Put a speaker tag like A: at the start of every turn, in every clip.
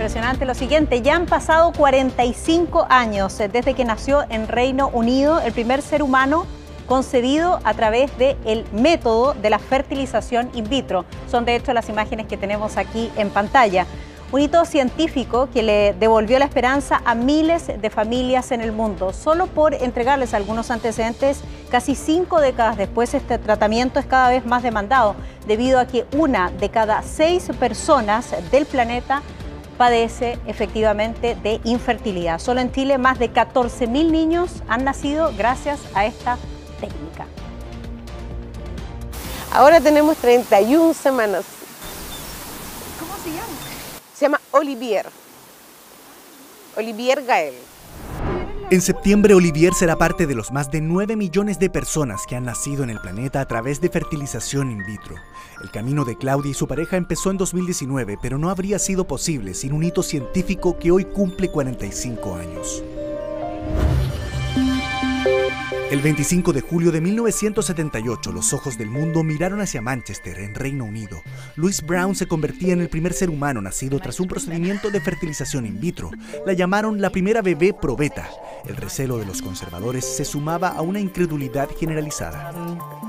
A: Impresionante lo siguiente, ya han pasado 45 años desde que nació en Reino Unido el primer ser humano concebido a través del método de la fertilización in vitro. Son de hecho las imágenes que tenemos aquí en pantalla. Un hito científico que le devolvió la esperanza a miles de familias en el mundo. Solo por entregarles algunos antecedentes, casi cinco décadas después este tratamiento es cada vez más demandado, debido a que una de cada seis personas del planeta padece efectivamente de infertilidad. Solo en Chile más de 14.000 niños han nacido gracias a esta técnica.
B: Ahora tenemos 31 semanas.
A: ¿Cómo se llama?
B: Se llama Olivier. Olivier Gael.
C: En septiembre, Olivier será parte de los más de 9 millones de personas que han nacido en el planeta a través de fertilización in vitro. El camino de Claudia y su pareja empezó en 2019, pero no habría sido posible sin un hito científico que hoy cumple 45 años. El 25 de julio de 1978, los ojos del mundo miraron hacia Manchester, en Reino Unido. Louise Brown se convertía en el primer ser humano nacido tras un procedimiento de fertilización in vitro. La llamaron la primera bebé probeta. El recelo de los conservadores se sumaba a una incredulidad generalizada.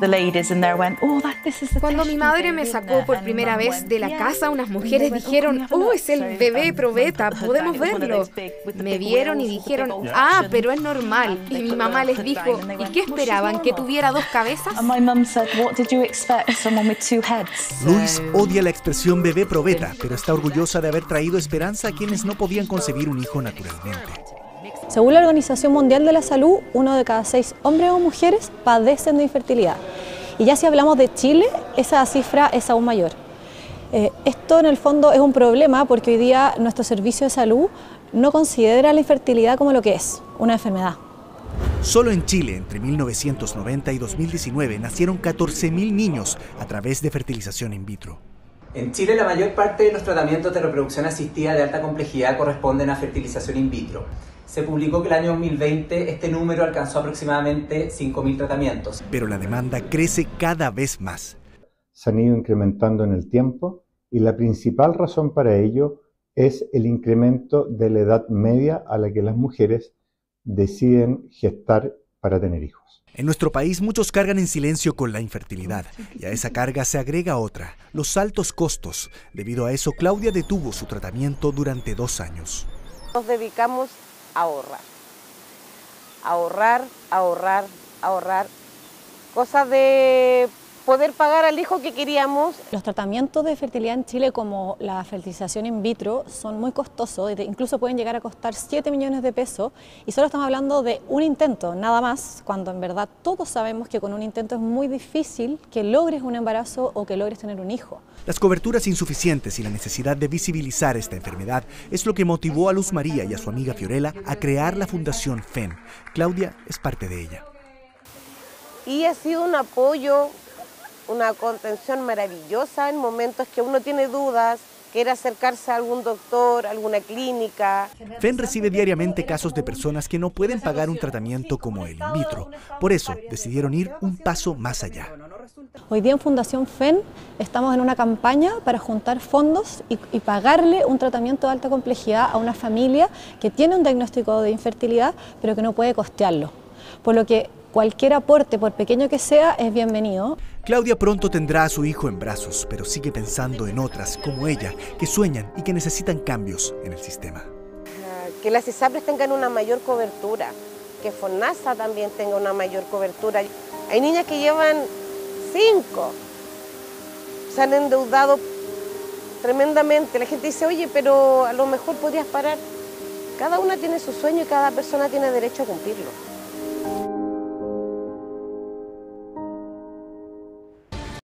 D: Cuando mi madre me sacó por primera vez de la casa, unas mujeres dijeron, oh, es el bebé probeta, podemos verlo. Me vieron y dijeron, ah, pero es normal. Y mi mamá les dijo, ¿y qué esperaban? ¿Que tuviera dos cabezas?
C: Luis odia la expresión bebé probeta, pero está orgullosa de haber traído esperanza a quienes no podían concebir un hijo naturalmente.
E: Según la Organización Mundial de la Salud, uno de cada seis hombres o mujeres padecen de infertilidad. Y ya si hablamos de Chile, esa cifra es aún mayor. Eh, esto en el fondo es un problema porque hoy día nuestro servicio de salud no considera la infertilidad como lo que es, una enfermedad.
C: Solo en Chile, entre 1990 y 2019, nacieron 14.000 niños a través de fertilización in vitro.
F: En Chile, la mayor parte de los tratamientos de reproducción asistida de alta complejidad corresponden a fertilización in vitro. Se publicó que el año 2020 este número alcanzó aproximadamente 5.000 tratamientos.
C: Pero la demanda crece cada vez más.
G: Se han ido incrementando en el tiempo y la principal razón para ello es el incremento de la edad media a la que las mujeres deciden gestar para tener hijos.
C: En nuestro país muchos cargan en silencio con la infertilidad y a esa carga se agrega otra, los altos costos. Debido a eso, Claudia detuvo su tratamiento durante dos años.
B: Nos dedicamos ahorrar. Ahorrar, ahorrar, ahorrar. Cosa de poder pagar al hijo que queríamos.
E: Los tratamientos de fertilidad en Chile como la fertilización in vitro son muy costosos, incluso pueden llegar a costar 7 millones de pesos y solo estamos hablando de un intento, nada más, cuando en verdad todos sabemos que con un intento es muy difícil que logres un embarazo o que logres tener un hijo.
C: Las coberturas insuficientes y la necesidad de visibilizar esta enfermedad es lo que motivó a Luz María y a su amiga Fiorella a crear la Fundación FEN. Claudia es parte de ella.
B: Y ha sido un apoyo una contención maravillosa en momentos que uno tiene dudas, quiere acercarse a algún doctor, alguna clínica.
C: FEN recibe diariamente casos de personas que no pueden pagar un tratamiento como el in vitro. Por eso decidieron ir un paso más allá.
E: Hoy día en Fundación FEN estamos en una campaña para juntar fondos y, y, pagarle un tratamiento de alta complejidad a una familia que tiene un diagnóstico de infertilidad pero que no puede costearlo. Por lo que cualquier aporte, por pequeño que sea, es bienvenido.
C: Claudia pronto tendrá a su hijo en brazos, pero sigue pensando en otras como ella, que sueñan y que necesitan cambios en el sistema.
B: Que las ISAPRES tengan una mayor cobertura, que FONASA también tenga una mayor cobertura. Hay niñas que llevan cinco, se han endeudado tremendamente. La gente dice, oye, pero a lo mejor podrías parar. Cada una tiene su sueño y cada persona tiene derecho a cumplirlo.